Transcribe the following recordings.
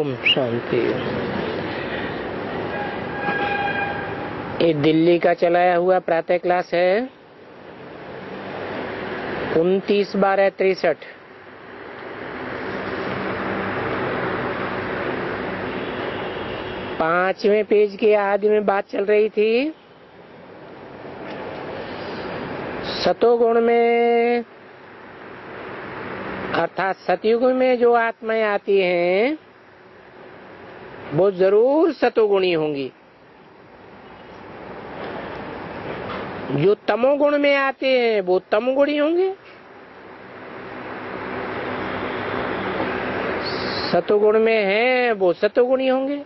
ओम शांति। ये दिल्ली का चलाया हुआ प्रातः क्लास है। उनतीस बारह तिरसठ। पाँचवें पेज के आदि में बात चल रही थी। सतोगुण में, अर्थात सतयुग में जो आत्माएँ आती हैं वो ज़रूर सतोगुणी होंगी। जो तमोगुण में आते हैं, वो तमोगुणी होंगे। सतोगुण में हैं, वो सतोगुणी होंगे।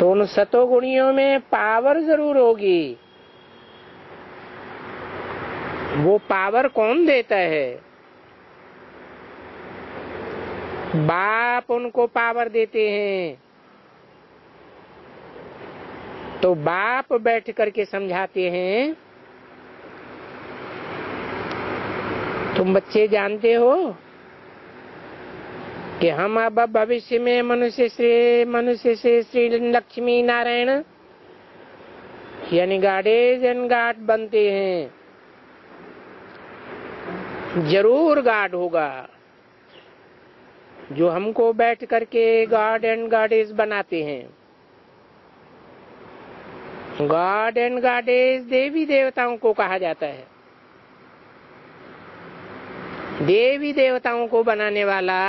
तो उन सतोगुणियों में पावर ज़रूर होगी। वो पावर कौन देता है? बाप उनको पावर देते हैं। तो बाप बैठ करके समझाते हैं, तुम बच्चे जानते हो कि हम अब भविष्य में मनुष्य से मनुष्य से श्री लक्ष्मी नारायण, यानी गाडेज एंड गाड बनते हैं। ज़रूर गाड होगा। जो हमको बैठ करके गॉड एंड गॉडेज बनाते हैं। गॉड एंड गॉडेज देवी देवताओं को कहा जाता है। देवी देवताओं को बनाने वाला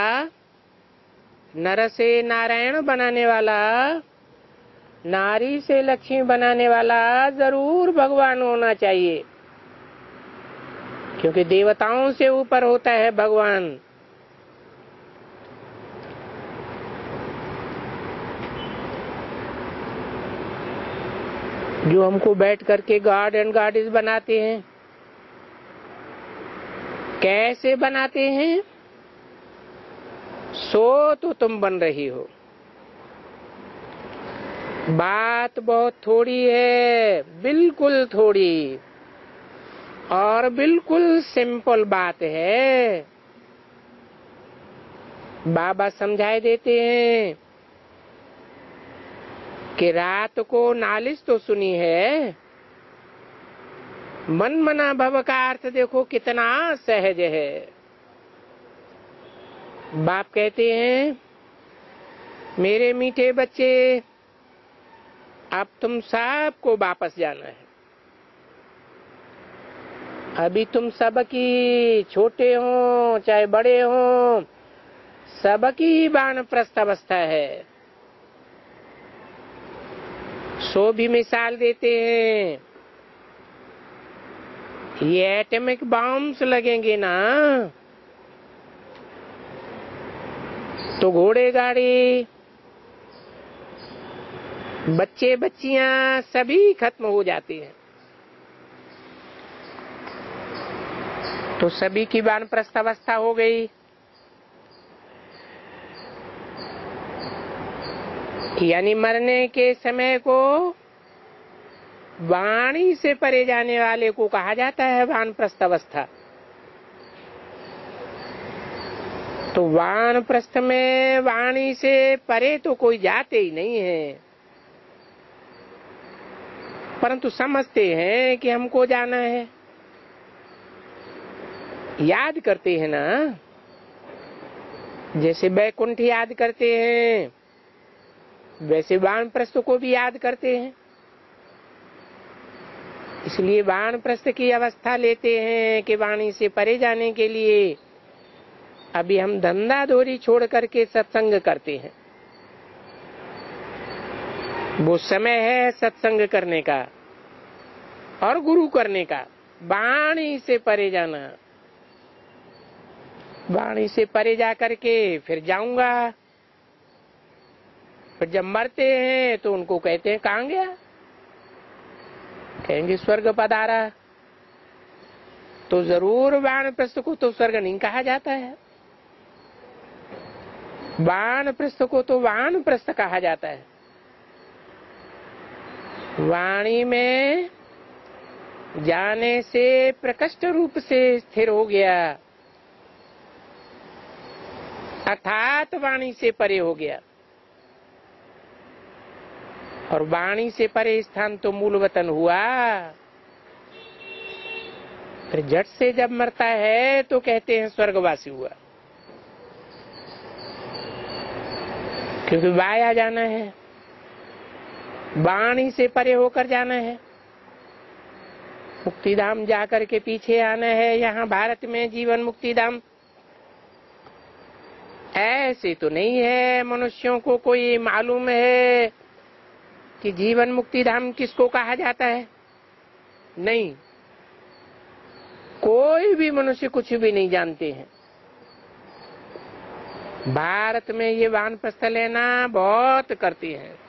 नर से नारायण बनाने वाला, नारी से लक्ष्मी बनाने वाला ज़रूर भगवान होना चाहिए। क्योंकि देवताओं से ऊपर होता है भगवान। जो हमको बैठ करके गॉड एंड गॉडेस बनाते हैं। कैसे बनाते हैं? सो तो तुम बन रही हो। बात बहुत थोड़ी है, बिल्कुल थोड़ी। और बिल्कुल सिंपल बात है। बाबा समझाए देते हैं कि रात को नालिश तो सुनी है। मन मना भव का अर्थ देखो कितना सहज है। बाप कहते हैं, मेरे मीठे बच्चे, अब तुम सबको वापस जाना है। अभी तुम सबकी छोटे हो, चाहे बड़े हो, सबकी बाण प्रस्थ अवस्था है। सो भी मिसाल देते हैं। ये एटमिक बॉम्ब्स लगेंगे ना। तो घोड़े गाड़ी, बच्चे बच्चियाँ सभी खत्म हो जाते हैं। तो सभी की बान प्रस्तावस्था हो गई। यानी मरने के समय को वाणी से परे जाने वाले को कहा जाता है वान प्रस्तावस्था। तो वान प्रस्थ में वाणी से परे तो कोई जाते ही नहीं है। परंतु समझते हैं कि हमको जाना है। याद करते हैं ना? जैसे बैकुंठ याद करते हैं। वैसे बाण प्रस्थ को भी याद करते हैं। इसलिए बाण प्रस्थ की अवस्था लेते हैं कि वाणी से परे जाने के लिए। अभी हम धंधा धोरी छोड़ करके सत्संग करते हैं। वो समय है सत्संग करने का और गुरु करने का। वाणी से परे जाना। वाणी से परे जा करके फिर जाऊँगा। फिर जब मरते हैं तो उनको कहते हैं, कहा गया? कहेंगे, स्वर्ग पधारा। तो ज़रूर वाण प्रस्थ को तो स्वर्ग नहीं कहा जाता है। वाण प्रस्थ को तो वाण प्रस्थ कहा जाता है। वाणी में जाने से प्रकष्ट रूप से स्थिर हो गया। अर्थात वाणी से परे हो गया। और वाणी से परे स्थान तो मूल वतन हुआ। फिर जट से जब मरता है तो कहते हैं स्वर्गवासी हुआ। क्योंकि वाया जाना है, वाणी से परे होकर जाना है। मुक्तिधाम जाकर के पीछे आना है, यहाँ भारत में जीवन मुक्तिधाम। ऐसे तो नहीं है, मनुष्यों को कोई मालूम है। कि जीवन मुक्तिधाम किसको कहा जाता है? नहीं। कोई भी मनुष्य कुछ भी नहीं जानते हैं। भारत में ये वानप्रस्थ लेना बहुत करते हैं।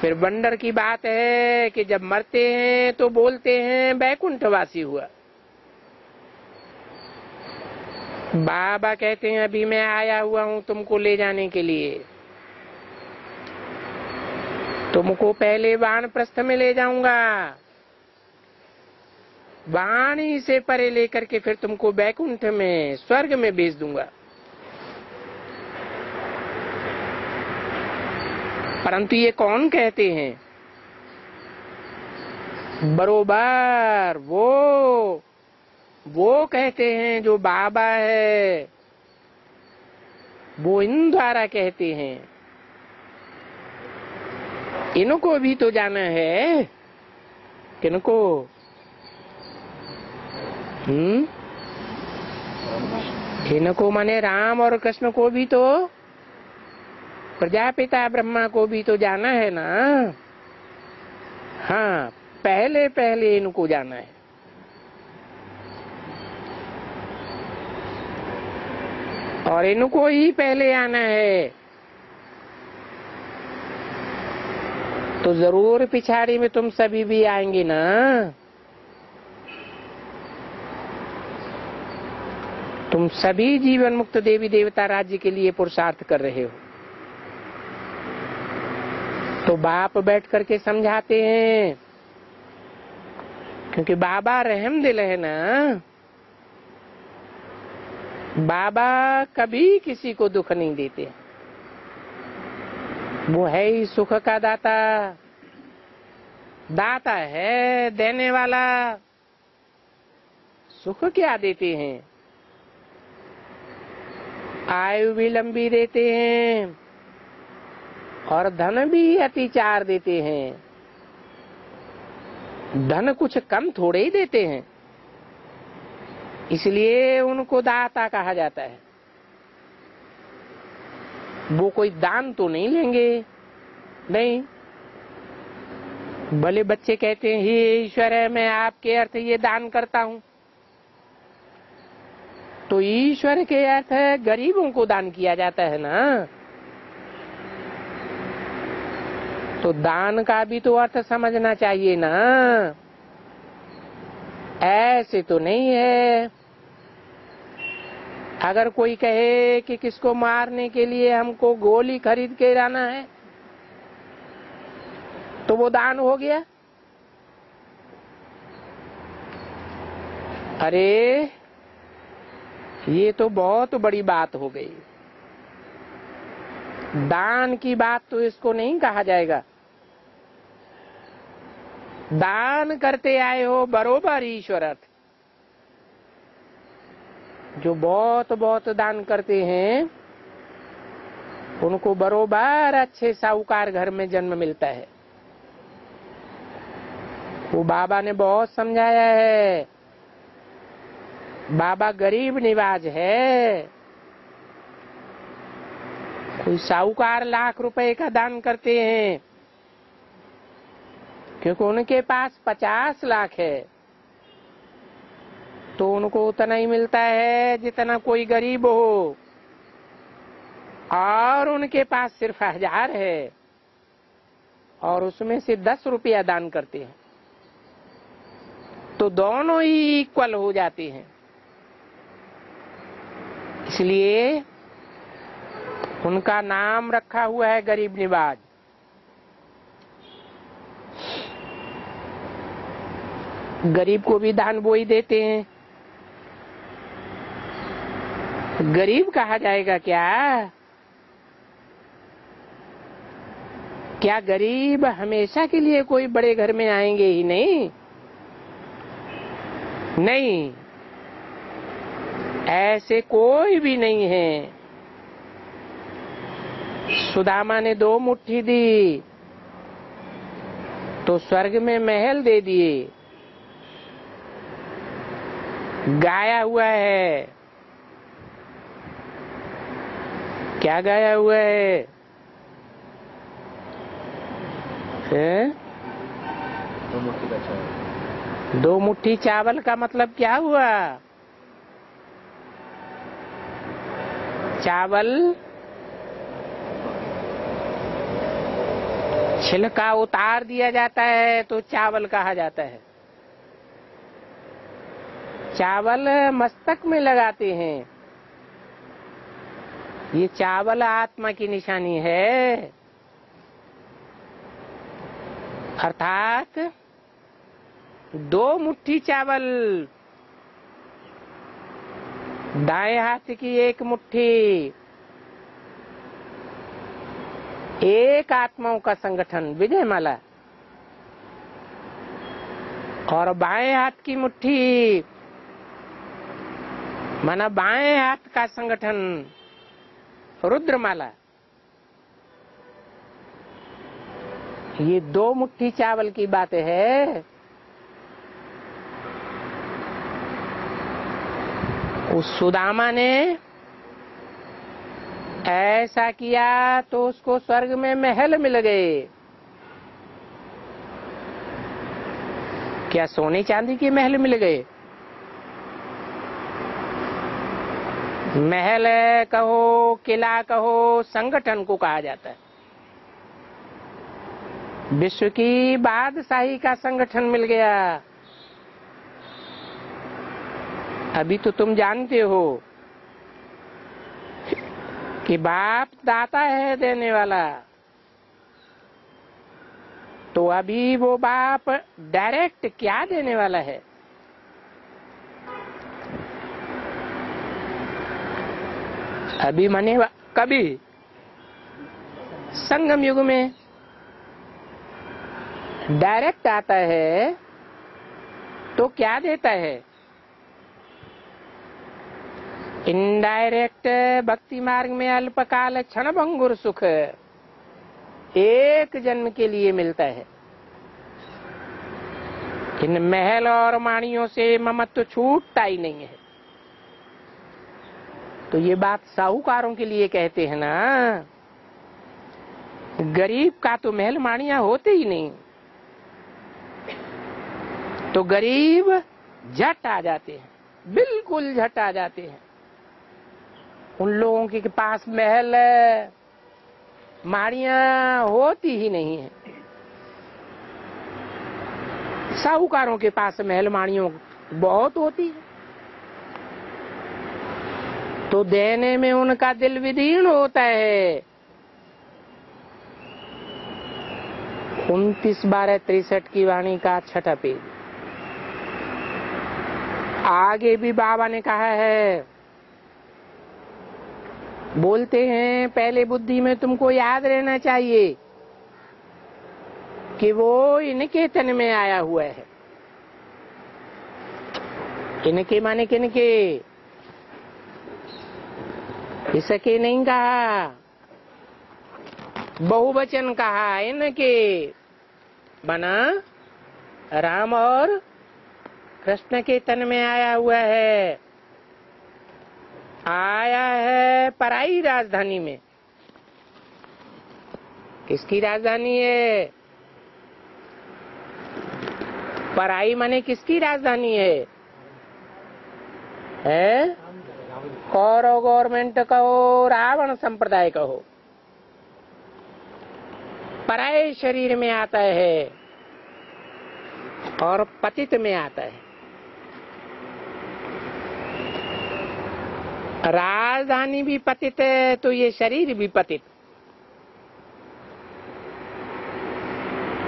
फिर बंडर की बात है कि जब मरते हैं तो बोलते हैं बैकुंठवासी हुआ। बाबा कहते हैं, अभी मैं आया हुआ हूँ तुमको ले जाने के लिए। तुमको पहले बाण वानप्रस्थ में ले जाऊँगा। वाणी से परे लेकर के फिर तुमको बैकुंठ में, स्वर्ग में भेज दूँगा। परंतु ये कौन कहते हैं? बरोबर, वो वो कहते हैं जो बाबा है। वो इन द्वारा कहते हैं। इनको भी तो जाना है। किनको हम्म? इनको माने राम और कृष्ण को भी तो प्रजापिता ब्रह्मा को भी तो जाना है ना। हाँ पहले पहले इनको जाना है। और इनको ही पहले आना है। तो ज़रूर पिछाड़ी में तुम सभी भी आएँगे ना। तुम सभी जीवन मुक्त देवी देवता राज्य के लिए पुरुषार्थ कर रहे हो। तो बाप बैठ करके समझाते हैं। क्योंकि बाबा रहम दिल है ना। बाबा कभी किसी को दुख नहीं देते। वो है ही सुख का दाता। दाता है देने वाला। सुख क्या देते हैं? आयु भी लंबी देते हैं और धन भी अतिचार देते हैं। धन कुछ कम थोड़े ही देते हैं। इसलिए उनको दाता कहा जाता है। वो कोई दान तो नहीं लेंगे। नहीं। भले बच्चे कहते हैं, हे ईश्वर है मैं आपके अर्थ ये दान करता हूँ। तो ईश्वर के अर्थ है गरीबों को दान किया जाता है ना? तो दान का भी तो अर्थ समझना चाहिए ना? ऐसे तो नहीं है। अगर कोई कहे कि किसको मारने के लिए हमको गोली खरीद के लाना है तो वो दान हो गया। अरे, ये तो बहुत बड़ी बात हो गई। दान की बात तो इसको नहीं कहा जाएगा। दान करते आए हो बरोबर ईश्वर अर्थ जो बहुत बहुत दान करते हैं, उनको बरोबर अच्छे साहूकार घर में जन्म मिलता है। वो बाबा ने बहुत समझाया है। बाबा गरीब निवाज है। कोई साहूकार लाख रुपए का दान करते हैं, क्योंकि उनके पास पचास लाख है। तो उनको उतना ही मिलता है जितना कोई गरीब हो। और उनके पास सिर्फ़ हज़ार है और उसमें से दस रुपया दान करते हैं। तो दोनों ही इक्वल हो जाते हैं। इसलिए उनका नाम रखा हुआ है गरीब निवाज। गरीब को भी दान ही देते हैं। गरीब कहा जाएगा क्या? क्या गरीब हमेशा के लिए कोई बड़े घर में आएँगे ही नहीं? नहीं। ऐसे कोई भी नहीं है। सुदामा ने दो मुट्ठी दी तो स्वर्ग में महल दे दिए। गाया हुआ है। क्या गाया हुआ है? हैं? दो मुट्ठी का चावल। दो मुट्ठी चावल का मतलब क्या हुआ? चावल छिलका उतार दिया जाता है तो चावल कहा जाता है। चावल मस्तक में लगाते हैं। ये चावल आत्मा की निशानी है। अर्थात दो मुट्ठी चावल, दाएँ हाथ की एक मुट्ठी, एक आत्माओं का संगठन विजय माला और बाएँ हाथ की मुट्ठी, माना बाएँ हाथ का संगठन। रुद्रमाला। ये दो मुट्ठी चावल की बात है। उस सुदामा ने ऐसा किया तो उसको स्वर्ग में महल मिल गए। क्या सोने चांदी के महल मिल गए? महल कहो, किला कहो, संगठन को कहा जाता है। विश्व की बादशाही का संगठन मिल गया। अभी तो तुम जानते हो कि बाप दाता है देने वाला। तो अभी वो बाप डायरेक्ट क्या देने वाला है? अभी मने कभी संगम युग में डायरेक्ट आता है तो क्या देता है? इनडायरेक्ट भक्ति मार्ग में अल्पकाल क्षण भंगुर सुख एक जन्म के लिए मिलता है। इन महल और माणियों से ममत्व छूटता ही नहीं है। तो ये बात साहूकारों के लिए कहते हैं ना। गरीब का तो महल माणिया होते ही नहीं। तो गरीब झट आ जाते हैं, बिल्कुल झट आ जाते हैं। उन लोगों के पास महल माड़िया होती ही नहीं है। साहूकारों के पास महल माड़ियों बहुत होती है। तो देने में उनका दिल विदीर्ण होता है। उनतीस बारह तिरसठ की वाणी का छठा पेज। आगे भी बाबा ने कहा है, बोलते हैं, पहले बुद्धि में तुमको याद रहना चाहिए कि वो इनके तन में आया हुआ है। इनके माने किनके? इसके नहीं कहा बहुवचन कहा इनके। बना, राम और कृष्ण के तन में आया हुआ है। आया है पराई राजधानी में। किसकी राजधानी है? पराई माने किसकी राजधानी है? है? कौरव गवर्नमेंट कहो रावण संप्रदाय कहो पराय शरीर में आता है और पतित में आता है। राजधानी भी पतित है तो ये शरीर भी पतित।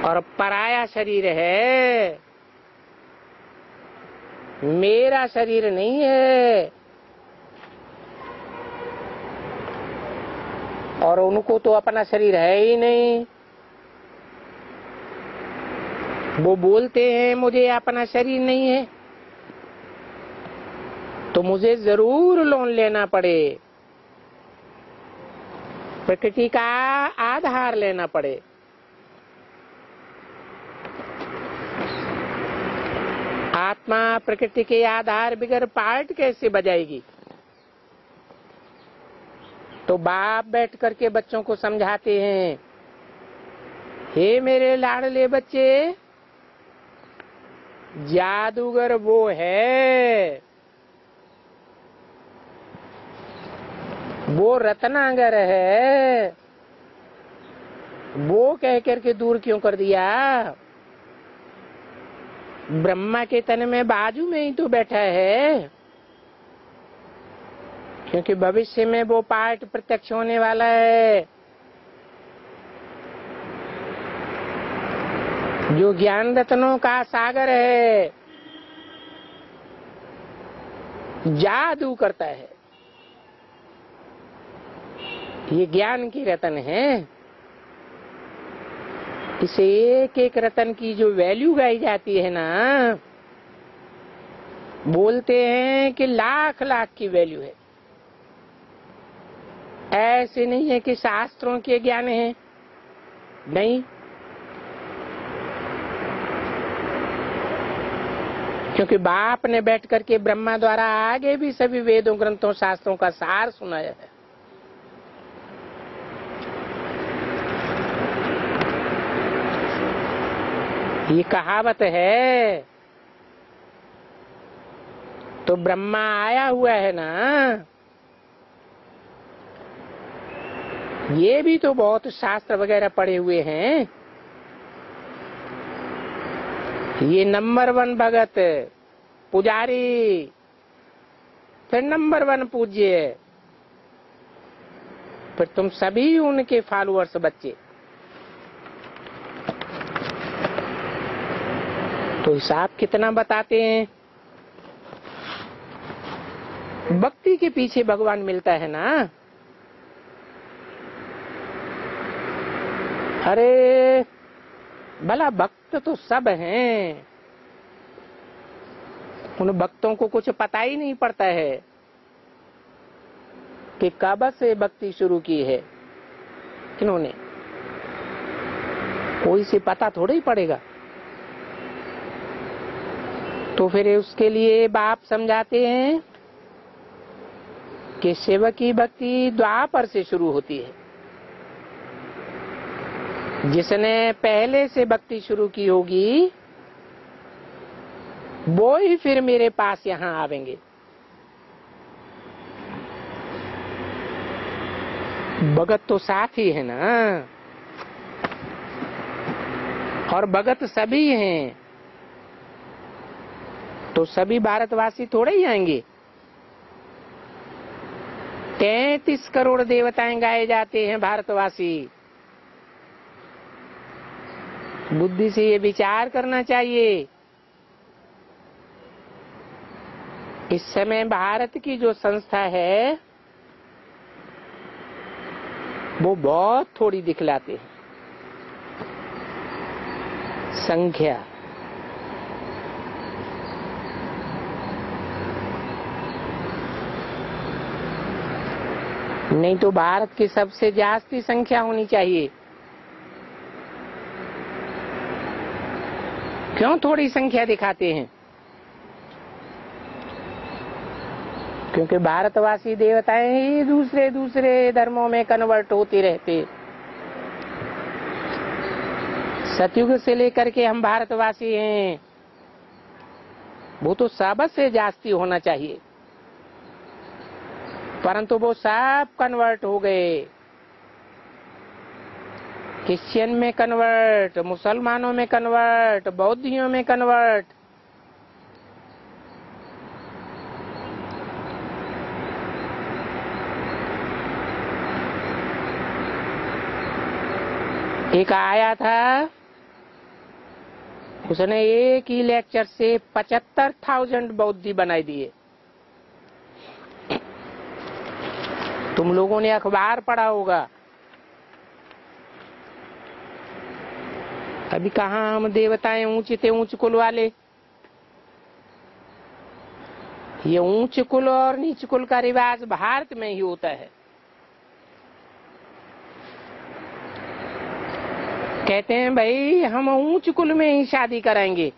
और पराया शरीर है, मेरा शरीर नहीं है और उनको तो अपना शरीर है ही नहीं। वो बोलते हैं, मुझे अपना शरीर नहीं है। तो मुझे ज़रूर लोन लेना पड़े। प्रकृति का आधार लेना पड़े। आत्मा प्रकृति के आधार बिगर पार्ट कैसे बजाएगी? तो बाप बैठ करके बच्चों को समझाते हैं। हे मेरे लाडले बच्चे, जादूगर वो है। वो रत्नागर है। वो कह करके दूर क्यों कर दिया? ब्रह्मा के तन में बाजू में ही तो बैठा है। क्योंकि भविष्य में वो पार्ट प्रत्यक्ष होने वाला है। जो ज्ञान रत्नों का सागर है, जादू करता है। ये ज्ञान की रतन है। इसे एक एक रतन की जो वैल्यू गाई जाती है ना, बोलते हैं कि लाख लाख की वैल्यू है। ऐसे नहीं है कि शास्त्रों के ज्ञान है। नहीं। क्योंकि बाप ने बैठ करके ब्रह्मा द्वारा आगे भी सभी वेदों, ग्रंथों, शास्त्रों का सार सुनाया है। ये कहावत है तो ब्रह्मा आया हुआ है ना ये भी तो बहुत शास्त्र वगैरह पढ़े हुए हैं। ये नंबर वन भगत, पुजारी। फिर नंबर वन पूज्य। फिर तुम सभी उनके फॉलोअर्स बच्चे। तो हिसाब कितना बताते हैं? भक्ति के पीछे भगवान मिलता है ना? अरे, भला भक्त तो सब हैं। उन भक्तों को कुछ पता ही नहीं पड़ता है कि कब से भक्ति शुरू की है इन्होंने। कोई से पता थोड़ा ही पड़ेगा। तो फिर उसके लिए बाप समझाते हैं कि की भक्ति द्वापर से शुरू होती है। जिसने पहले से भक्ति शुरू की होगी, वो ही फिर मेरे पास यहाँ आवेंगे। भगत तो साथ ही है ना? और भगत सभी हैं। तो सभी भारतवासी थोड़े ही आएँगे। तैतीस करोड़ देवताएँ गाए जाते हैं भारतवासी। बुद्धि से ये विचार करना चाहिए। इस समय भारत की जो संस्था है, वो बहुत थोड़ी दिखलाते हैं। संख्या। नहीं तो भारत की सबसे जास्ती संख्या होनी चाहिए। क्यों थोड़ी संख्या दिखाते हैं? क्योंकि भारतवासी देवताएँ ही दूसरे दूसरे धर्मों में कन्वर्ट होते रहते सतयुग से लेकर के हम भारतवासी हैं। वो तो सबसे जास्ती होना चाहिए। परंतु वो सब कन्वर्ट हो गए। क्रिश्चियन में कन्वर्ट मुसलमानों में कन्वर्ट बौद्धियों में कन्वर्ट एक आया था, उसने एक ही लेक्चर से पचहत्तर थाउज़ेंड बौद्धि बनाई दिए। तुम लोगों ने अखबार पढ़ा होगा। अभी कहा हम देवताएँ ऊँचे थे ऊंच कुल वाले? ये ऊंच कुल और नीच कुल का रिवाज भारत में ही होता है। कहते हैं, भाई, हम ऊंच कुल में ही शादी कराएँगे।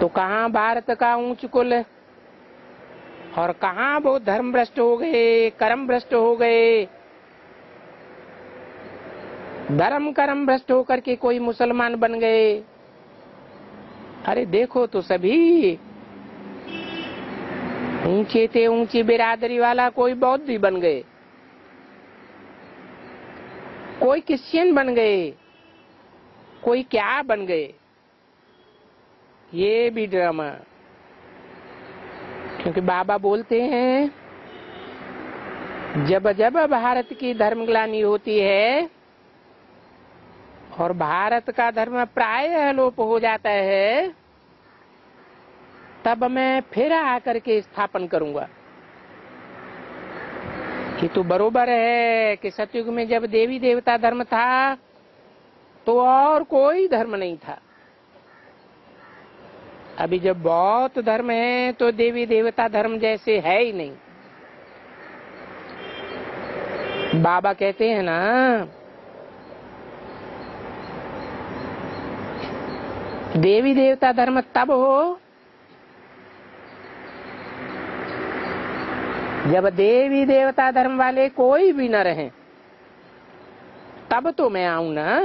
तो कहा भारत का ऊंच कुल? और कहा वो धर्म भ्रष्ट हो गए कर्म भ्रष्ट हो गए? धर्म कर्म भ्रष्ट होकर के कोई मुसलमान बन गए। अरे देखो तो सभी। ऊँचे थे ऊँची बिरादरी वाला कोई बौद्ध ही बन गए। कोई क्रिश्चियन बन गए। कोई क्या बन गए। ये भी ड्रामा क्योंकि बाबा बोलते हैं, जब जब भारत की धर्मग्लानी होती है और भारत का धर्म प्राय लोप हो जाता है, तब मैं फिर आकर के स्थापन करूँगा। ये तो बरोबर है कि सतयुग में जब देवी देवता धर्म था तो और कोई धर्म नहीं था। अभी जब बौद्ध धर्म है तो देवी देवता धर्म जैसे है ही नहीं। बाबा कहते हैं ना देवी देवता धर्म तब हो जब देवी देवता धर्म वाले कोई भी न रहे, तब तो मैं आऊ ना।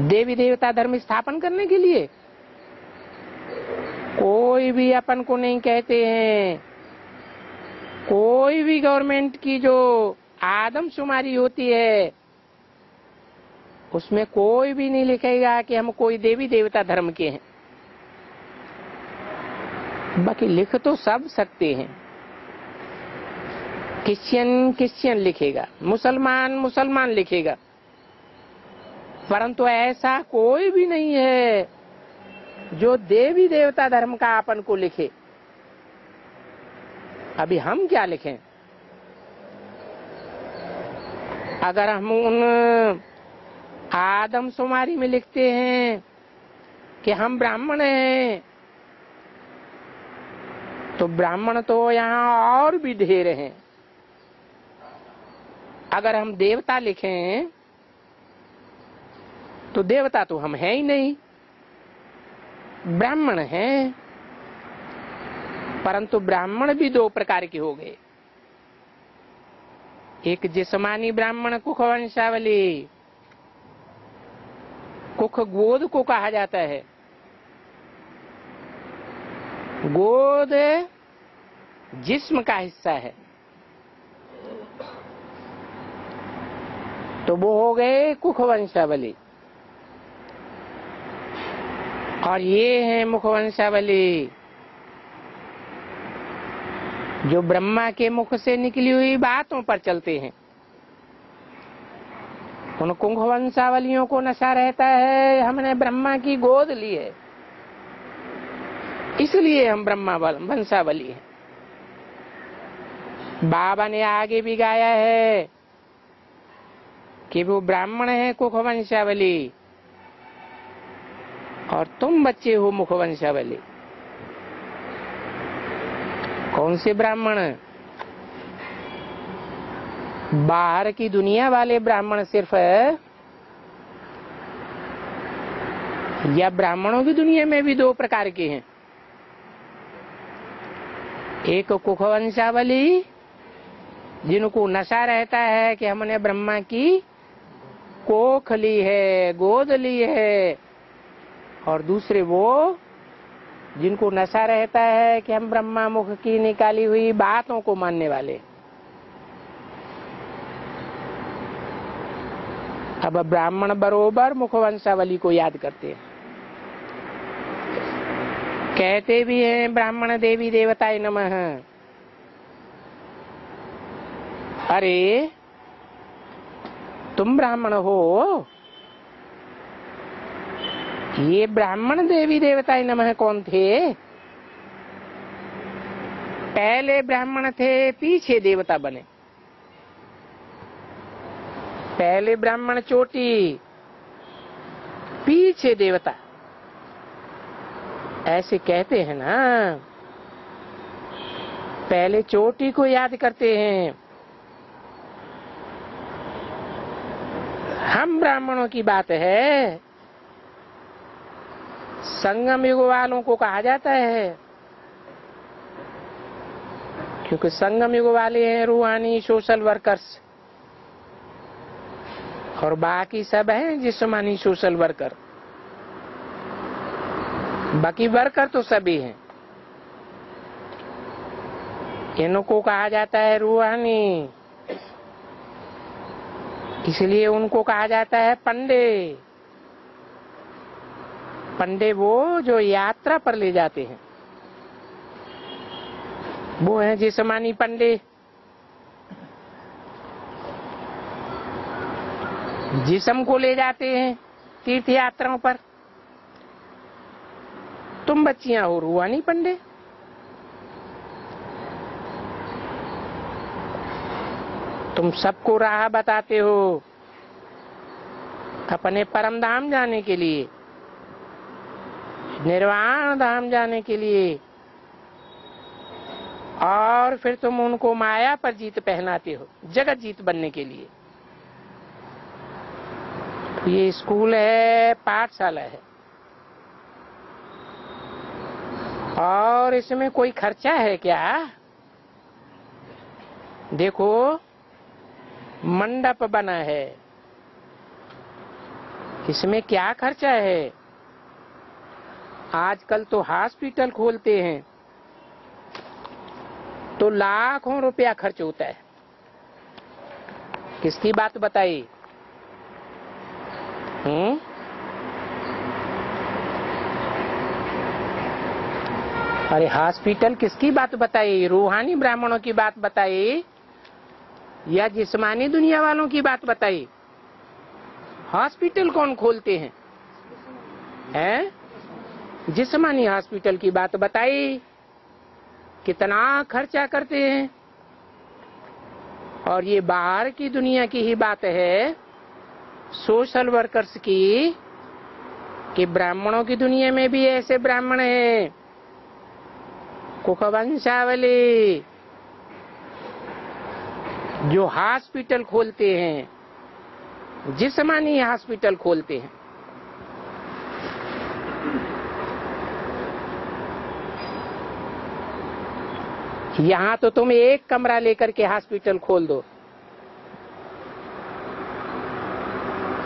देवी देवता धर्म स्थापन करने के लिए कोई भी अपन को नहीं कहते हैं। कोई भी गवर्नमेंट की जो आदमशुमारी होती है उसमें कोई भी नहीं लिखेगा कि हम कोई देवी देवता धर्म के हैं। बाकी लिख तो सब सकते हैं। क्रिश्चियन क्रिश्चियन लिखेगा। मुसलमान मुसलमान लिखेगा। परंतु ऐसा कोई भी नहीं है जो देवी देवता धर्म का अपन को लिखे। अभी हम क्या लिखें? अगर हम उन आदम सुमारी में लिखते हैं कि हम ब्राह्मण हैं। तो ब्राह्मण तो यहाँ और भी ढेर हैं। अगर हम देवता लिखें तो देवता तो हम हैं ही नहीं। ब्राह्मण हैं। परंतु ब्राह्मण भी दो प्रकार के हो गए। एक जिसमानी ब्राह्मण, कुख वंशावली। कुख गोद को कहा जाता है। गोद जिस्म का हिस्सा है। तो वो हो गए कुख वंशावली। और ये है मुख वंशावली। जो ब्रह्मा के मुख से निकली हुई बातों पर चलते हैं। उन कुंभ वंशावलियों को नशा रहता है, हमने ब्रह्मा की गोद ली है। इसलिए हम ब्रह्मा वंशावली हैं। बाबा ने आगे भी गाया है कि वो ब्राह्मण है कुख वंशावली और तुम बच्चे हो मुख वंशावली कौन से ब्राह्मण? बाहर की दुनिया वाले ब्राह्मण सिर्फ़, या ब्राह्मणों की दुनिया में भी दो प्रकार के हैं। एक कुख वंशावली जिनको नशा रहता है कि हमने ब्रह्मा की कोख ली है, गोद ली है, और दूसरे वो, जिनको नशा रहता है कि हम ब्रह्मा मुख की निकाली हुई बातों को मानने वाले। अब ब्राह्मण बरोबर मुखवंशावली को याद करते हैं। कहते भी हैं, ब्राह्मण देवी देवताय नमः। अरे, तुम ब्राह्मण हो? ये ब्राह्मण देवी देवताय नमः कौन थे? पहले ब्राह्मण थे, पीछे देवता बने। पहले ब्राह्मण चोटी, पीछे देवता। ऐसे कहते हैं ना, पहले चोटी को याद करते हैं। हम ब्राह्मणों की बात है, संगम युग वालों को कहा जाता है। क्योंकि संगम युग वाले हैं रूहानी, सोशल वर्कर्स। और बाकी सब हैं जिसमानी सोशल वर्कर। बाकी वर्कर तो सभी हैं। इनको कहा जाता है रूहानी। इसलिए उनको कहा जाता है पंडे। पंडे वो जो यात्रा पर ले जाते हैं। वो है जिसमानी पंडे। जिसम को ले जाते हैं तीर्थ यात्राओं पर। तुम बच्चियाँ हो रूहानी पंडे। तुम सबको राह बताते हो अपने परम धाम जाने के लिए, निर्वाण धाम जाने के लिए। और फिर तुम उनको माया पर जीत पहनाते हो, जगत जीत बनने के लिए। ये स्कूल है, पाठशाला है। और इसमें कोई खर्चा है क्या? देखो, मंडप बना है। इसमें क्या खर्चा है? आजकल तो हॉस्पिटल खोलते हैं तो लाखों रुपया खर्च होता है। किसकी बात बताई? हम्म अरे हॉस्पिटल किसकी बात बताई? रूहानी ब्राह्मणों की बात बताई? या जिस्मानी दुनिया वालों की बात बताई? हॉस्पिटल कौन खोलते हैं? हैं? जिस्मानी हॉस्पिटल की बात बताई? कितना खर्चा करते हैं? और ये बाहर की दुनिया की ही बात है। सोशल वर्कर्स की कि ब्राह्मणों की दुनिया में भी ऐसे ब्राह्मण है। कुखवंशावली, जो हॉस्पिटल खोलते हैं, जिसमानी हॉस्पिटल खोलते हैं। यहाँ तो तुम एक कमरा लेकर के हॉस्पिटल खोल दो।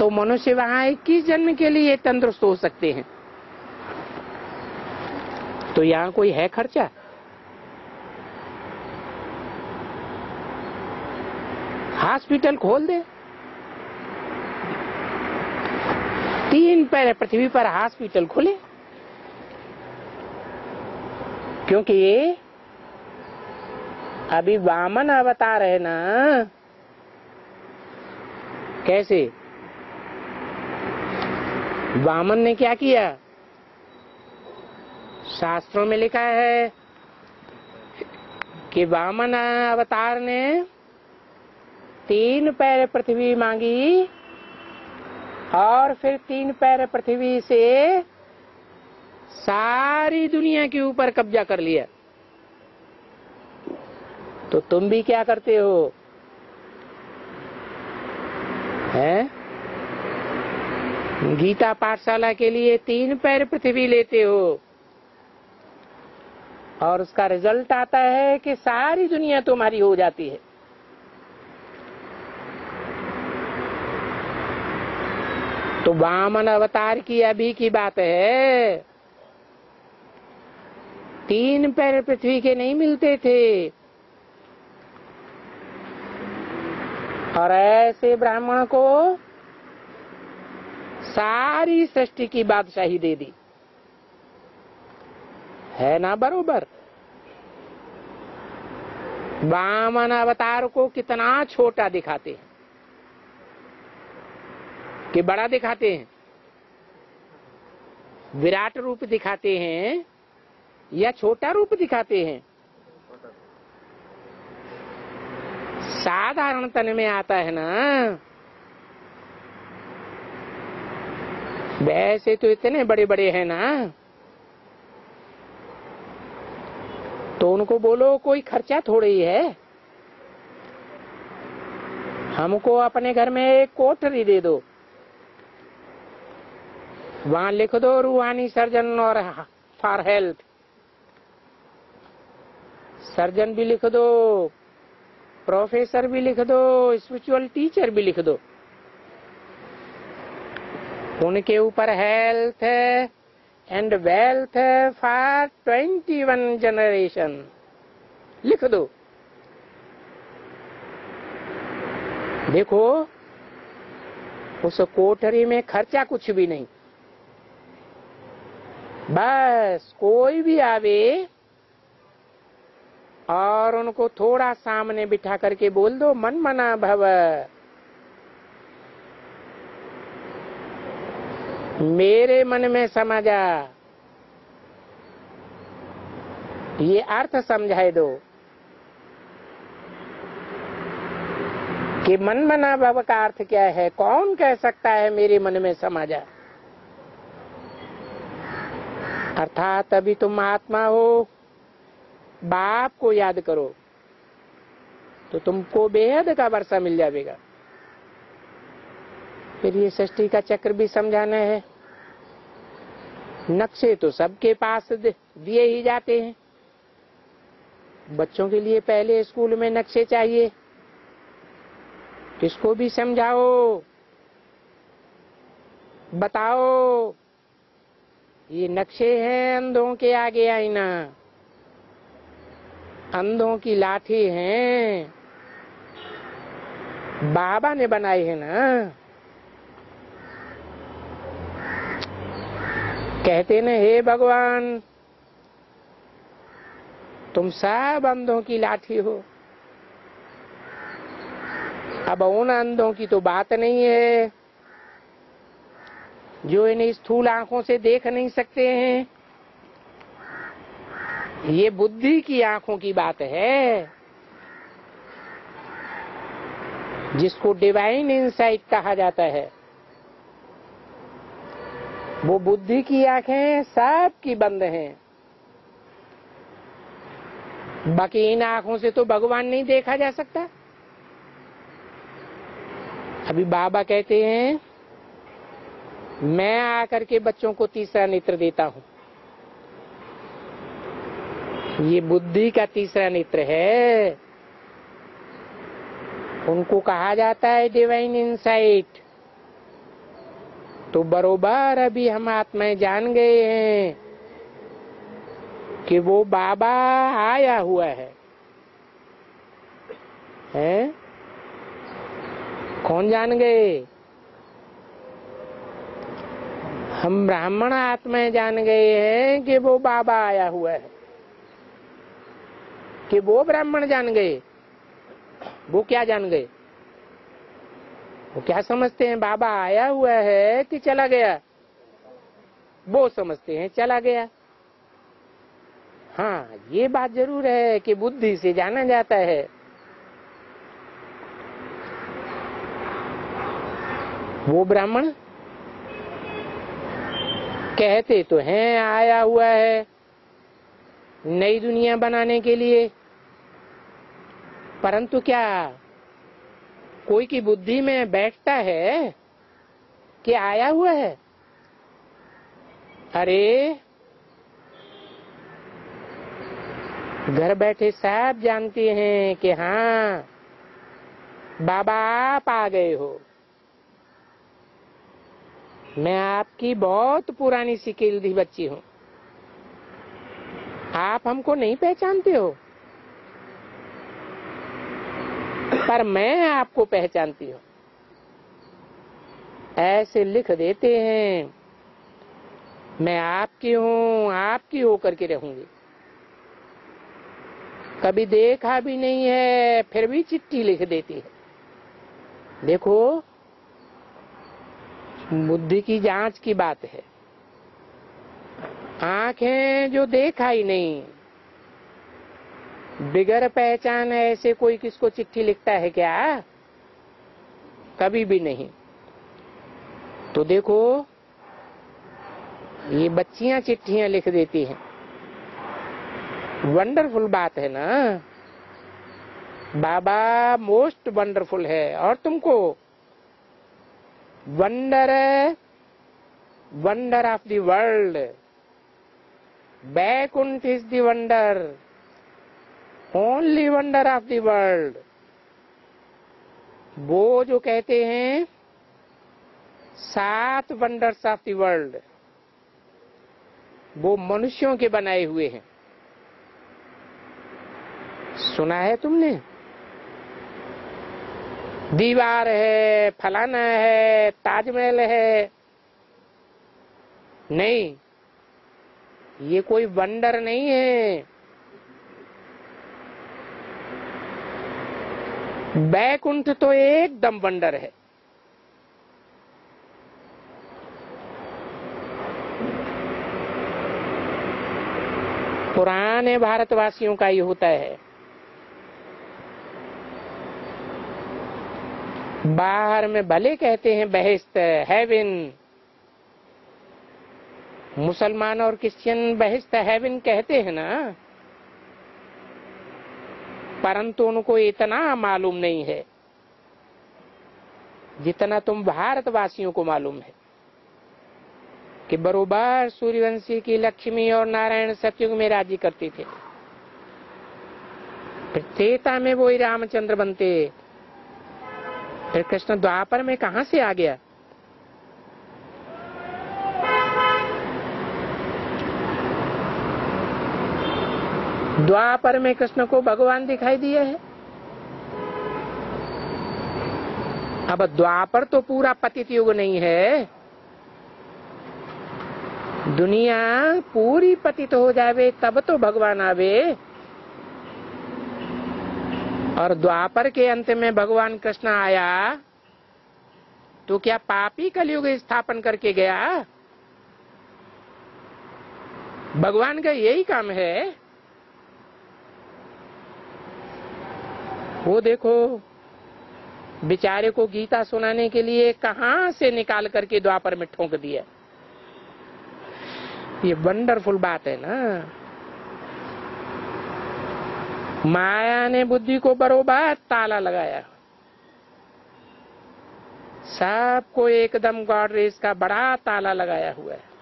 तो मनुष्य वहाँ इक्कीस जन्म के लिए तंदुरुस्त हो सकते हैं? तो यहाँ कोई है खर्चा? हॉस्पिटल खोल दे। तीन पैर पृथ्वी पर हॉस्पिटल खुले। क्योंकि ये अभी वामन अवतार है ना। कैसे? वामन ने क्या किया? शास्त्रों में लिखा है कि वामन अवतार ने तीन पैर पृथ्वी मांगी और फिर तीन पैर पृथ्वी से सारी दुनिया के ऊपर कब्जा कर लिया। तो तुम भी क्या करते हो? हैं? गीता पाठशाला के लिए तीन पैर पृथ्वी लेते हो। और उसका रिज़ल्ट आता है कि सारी दुनिया तुम्हारी हो जाती है। तो वामन अवतार की अभी की बात है। तीन पैर पृथ्वी के नहीं मिलते थे। और ऐसे ब्राह्मण को सारी सृष्टि की बादशाही दे दी। है ना बरोबर? वामन अवतार को कितना छोटा दिखाते हैं। कि बड़ा दिखाते हैं? विराट रूप दिखाते हैं या छोटा रूप दिखाते हैं? साधारण तन में आता है ना वैसे तो इतने बड़े बड़े हैं ना। तो उनको बोलो, कोई खर्चा थोड़ा ही है। हमको अपने घर में एक कोठरी दे दो। वहाँ लिख दो, रूहानी सर्जन और फॉर हेल्थ। सर्जन भी लिख दो, प्रोफेसर भी लिख दो, स्पिरिचुअल टीचर भी लिख दो। उनके ऊपर health and wealth for twenty one generation लिख दो। देखो, उस कोठरी में खर्चा कुछ भी नहीं। बस कोई भी आवे और उनको थोड़ा सामने बिठा करके बोल दो, मन मना भव। मेरे मन में समझा ये अर्थ समझाए दो। कि मन मना भव का अर्थ क्या है? कौन कह सकता है मेरे मन में समाजा? अर्थात अभी तुम आत्मा हो, बाप को याद करो तो तुमको बेहद का वर्षा मिल जाएगा। फिर ये सृष्टि का चक्र भी समझाना है। नक्शे तो सबके पास दिए ही जाते हैं। बच्चों के लिए पहले स्कूल में नक्शे चाहिए। इसको भी समझाओ, बताओ, ये नक्शे हैं अंधों के आगे आईना। अंधों की लाठी हैं। बाबा ने बनाए है ना। कहते न, हे भगवान, तुम सब अंधों की लाठी हो। अब उन अंधों की तो बात नहीं है, जो इन्हें स्थूल आँखों से देख नहीं सकते हैं। ये बुद्धि की आँखों की बात है, जिसको डिवाइन इंसाइट कहा जाता है। वो बुद्धि की आँखें सब की बंद हैं। बाकी इन आँखों से तो भगवान नहीं देखा जा सकता। अभी बाबा कहते हैं, मैं आकर के बच्चों को तीसरा नेत्र देता हूँ। ये बुद्धि का तीसरा नेत्र है। उनको कहा जाता है डिवाइन इंसाइट तो बरोबर अभी हम आत्माएँ जान गए हैं कि वो बाबा आया हुआ है। हैं? कौन जान गए? हम ब्राह्मण आत्माएँ जान गए हैं कि वो बाबा आया हुआ है। कि वो ब्राह्मण जान गए? वो क्या जान गए? वो क्या समझते हैं? बाबा आया हुआ है कि चला गया? वो समझते हैं, चला गया। हाँ ये बात ज़रूर है कि बुद्धि से जाना जाता है। वो ब्राह्मण कहते तो हैं, आया हुआ है नई दुनिया बनाने के लिए। परंतु क्या कोई की बुद्धि में बैठता है कि आया हुआ है? अरे, घर बैठे सब जानते हैं कि हाँ बाबा आप आ गए हो। मैं आपकी बहुत पुरानी सिकिल बच्ची हूँ। आप हमको नहीं पहचानते हो। पर मैं आपको पहचानती हूँ। ऐसे लिख देते हैं, मैं आपकी हूँ, आपकी होकर के रहूँगी। कभी देखा भी नहीं है, फिर भी चिट्ठी लिख देती है। देखो, बुद्धि की जाँच की बात है। आँखें जो देखा ही नहीं बिगर पहचान ऐसे कोई किसको चिट्ठी लिखता है क्या? कभी भी नहीं। तो देखो, ये बच्चियाँ चिट्ठियाँ लिख देती हैं। वंडरफुल बात है ना? बाबा मोस्ट वंडरफुल है। और तुमको? Wonder wonder of the world Baikunth is the wonder only wonder of the world वो जो कहते हैं, सात वंडर्स ऑफ़ द वर्ल्ड वो मनुष्यों के बनाए हुए हैं। सुना है तुमने? दीवार है, फलाना है, ताजमहल है। नहीं, ये कोई वंडर नहीं है। बैकुंठ तो एकदम वंडर है। पुराने भारतवासियों का ये होता है। बाहर में भले कहते हैं बहिस्त हैविन मुसलमान और क्रिश्चियन बहिस्त हैविन कहते हैं ना। परंतु उनको इतना मालूम नहीं है, जितना तुम भारतवासियों को मालूम है, कि बरोबर सूर्यवंशी की लक्ष्मी और नारायण सत्युग में राज़ी करते थे। फिर त्रेता में वो ही रामचंद्र बनते। फिर कृष्ण द्वापर में कहा से आ गया? द्वापर में कृष्ण को भगवान दिखाई दिए है। अब द्वापर तो पूरा पतित युग नहीं है। दुनिया पूरी पतित हो जावे, तब तो भगवान आवे। और द्वापर के अंत में भगवान कृष्ण आया। तो क्या पापी कलयुग स्थापन करके गया? भगवान का यही काम है। वो देखो, बेचारे को गीता सुनाने के लिए कहाँ से निकाल करके द्वापर में ठोंक दिया? ये वंडरफुल बात है ना। माया ने बुद्धि को बरोबर ताला लगाया। सबको एकदम गॉड रेस का बड़ा ताला लगाया हुआ है।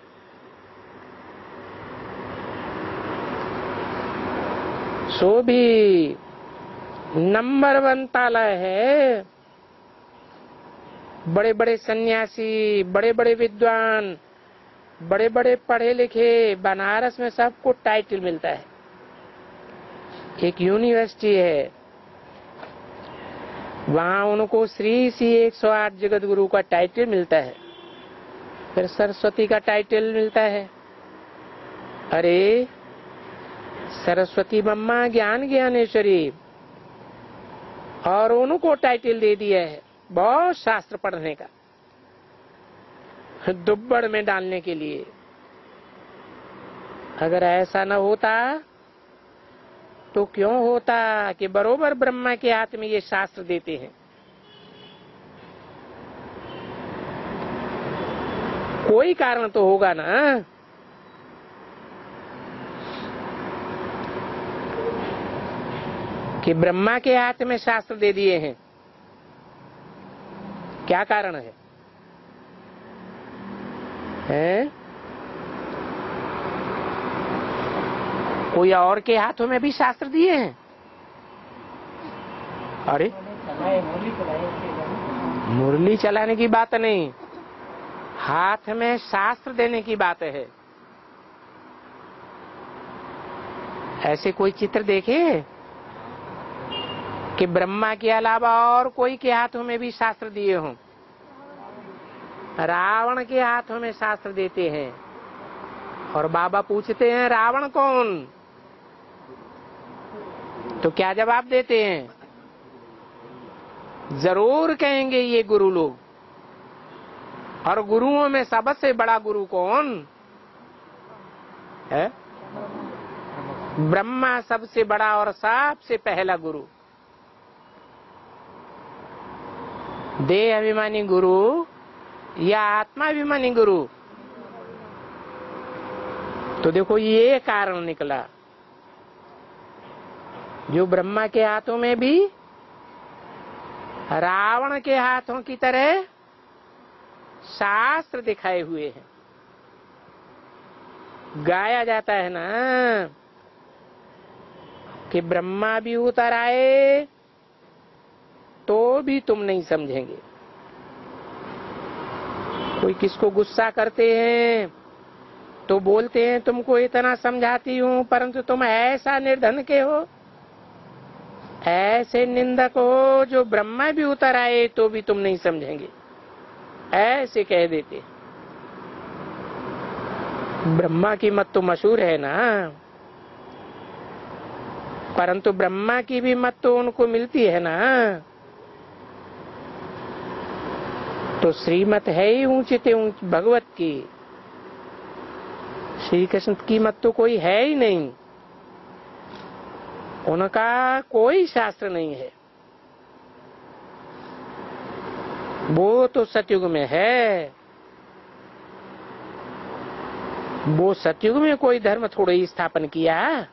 सो भी नंबर वन ताला है। बड़े बड़े सन्यासी बड़े बड़े विद्वान बड़े बड़े पढ़े लिखे बनारस में सबको टाइटल मिलता है। एक यूनिवर्सिटी है। वहाँ उनको श्री सी 108 जगत गुरु का टाइटल मिलता है। फिर सरस्वती का टाइटल मिलता है। अरे, सरस्वती मम्मा ज्ञान ज्ञानेश्वरी और उनको टाइटल दे दिया है। बहुत शास्त्र पढ़ने का। दुब्बड़ में डालने के लिए। अगर ऐसा न होता तो क्यों होता कि बरोबर ब्रह्मा के हाथ में ये शास्त्र देते हैं? कोई कारण तो होगा ना। कि ब्रह्मा के हाथ में शास्त्र दे दिए हैं। क्या कारण है? हैं? कोई और के हाथों में भी शास्त्र दिए हैं? अरे। मुरली चलाने की बात नहीं। हाथ में शास्त्र देने की बात है। ऐसे कोई चित्र देखे कि ब्रह्मा के अलावा और कोई के हाथों में भी शास्त्र दिए हों? रावण के हाथों में शास्त्र देते हैं। और बाबा पूछते हैं, रावण कौन? तो क्या जवाब देते हैं? ज़रूर कहेंगे ये गुरु लोग। और गुरुओं में सबसे बड़ा गुरु कौन? है? ब्रह्मा सबसे बड़ा और सबसे पहला गुरु। देह अभिमानी गुरु या आत्मा अभिमानी गुरु? तो देखो ये कारण निकला। जो ब्रह्मा के हाथों में भी, रावण के हाथों की तरह शास्त्र दिखाए हुए हैं। गाया जाता है ना कि ब्रह्मा भी उतर आए तो भी तुम नहीं समझेंगे। कोई किसको गुस्सा करते हैं तो बोलते हैं, तुमको इतना समझाती हूँ, परंतु तुम ऐसा निर्धन के हो। ऐसे निंदक हो, जो ब्रह्मा भी उतर आए तो भी तुम नहीं समझेंगे। ऐसे कह देते ब्रह्मा की मत तो मशहूर है ना। परंतु ब्रह्मा की भी मत तो उनको मिलती है ना। तो श्रीमत है ही ऊँचे थे ऊंच भगवत की। श्री कृष्ण की मत तो कोई है ही नहीं। उनका कोई शास्त्र नहीं है। वो तो सतयुग में है। वो सतयुग में कोई धर्म थोड़ा ही स्थापन किया।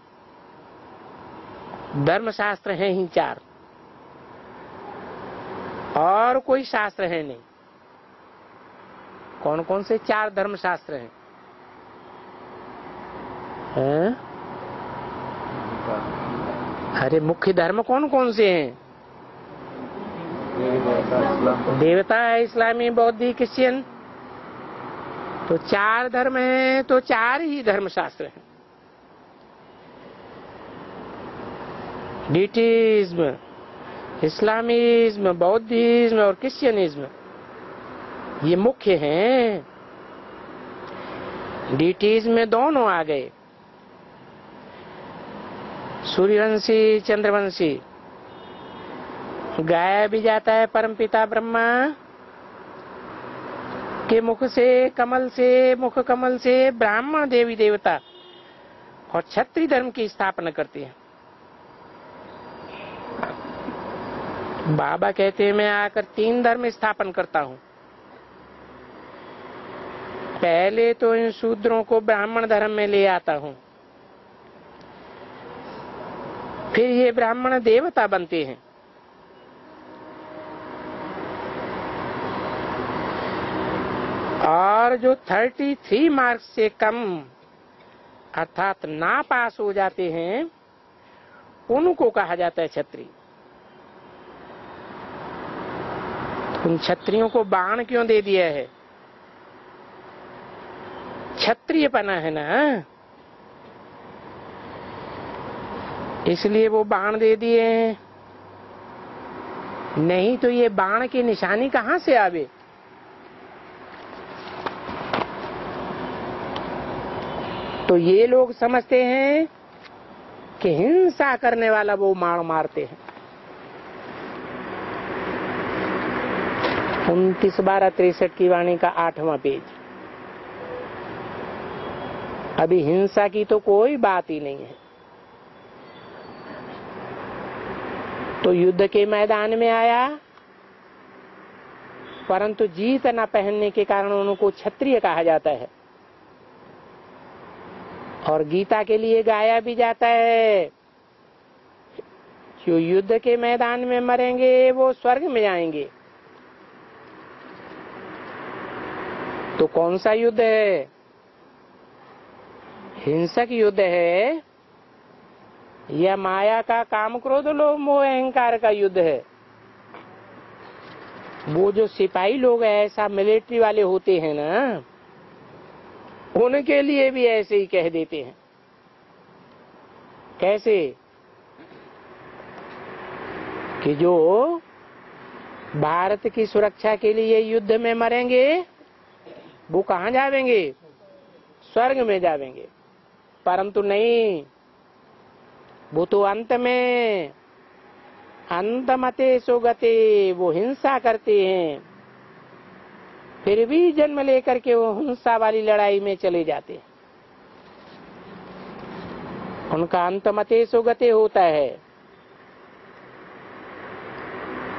धर्म शास्त्र है ही चार। और कोई शास्त्र है नहीं। कौन कौन से चार धर्म शास्त्र हैं? हैं? अरे मुख्य धर्म कौन कौन से हैं? देवता है इस्लामी बौद्धिक क्रिश्चियन। तो चार धर्म है तो चार ही धर्म शास्त्र हैं। डिटिज्म, इस्लामिज्म, बौद्धिज्म और क्रिश्चियनिज्म। ये मुख्य हैं। डिटिज्म में दोनों आ गए। सूर्यवंशी, चंद्रवंशी। गाया भी जाता है परमपिता ब्रह्मा। के मुख से, कमल से, मुख कमल से ब्राह्मण देवी देवता और क्षत्रिय धर्म की स्थापना करती है। बाबा कहते हैं, मैं आकर तीन धर्म स्थापन करता हूँ। पहले तो इन शूद्रों को ब्राह्मण धर्म में ले आता हूँ। फिर ये ब्राह्मण देवता बनते हैं। और जो 33 मार्क्स से कम, अर्थात ना पास हो जाते हैं, उनको कहा जाता है छत्री उन छत्रियों को बाण क्यों दे दिया है? क्षत्रिय पना है ना? इसलिए वो बाण दे दिए नहीं तो ये बाण की निशानी कहाँ से आवे? तो ये लोग समझते हैं कि हिंसा करने वाला वो मार मारते हैं। उनतीस बारह तिरसठ की वाणी का आठवां पेज। अभी हिंसा की तो कोई बात ही नहीं है। तो युद्ध के मैदान में आया, परंतु जीत न पहनने के कारण उनको क्षत्रिय कहा जाता है। और गीता के लिए गाया भी जाता है जो युद्ध के मैदान में मरेंगे, वो स्वर्ग में जाएँगे। तो कौन सा युद्ध है? हिंसक युद्ध है। या माया का काम क्रोध, लोभ, मोह, अहंकार का युद्ध है। वो जो सिपाही लोग ऐसा मिलिट्री वाले होते हैं ना, उनके लिए भी ऐसे ही कह देते हैं। कैसे? कि जो भारत की सुरक्षा के लिए युद्ध में मरेंगे, वो कहा जावेंगे? स्वर्ग में जावेंगे। परंतु नहीं। वो तो अंत में अंत मते सुगते वो हिंसा करते हैं। फिर भी जन्म लेकर के वो हिंसा वाली लड़ाई में चले जाते हैं। उनका अंत मते सुगते होता है।